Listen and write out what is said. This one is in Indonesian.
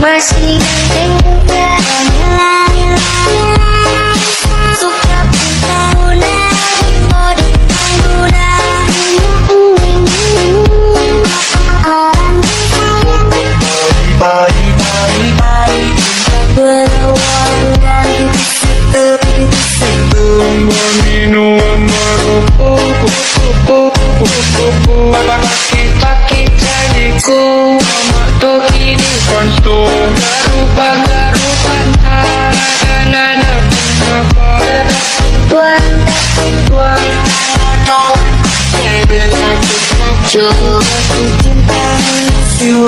Marcy. Paki-paki jadiku Mato kini konsto Garupa-garupa Nana Kenapa Tuan Tuan Coba ku cinta You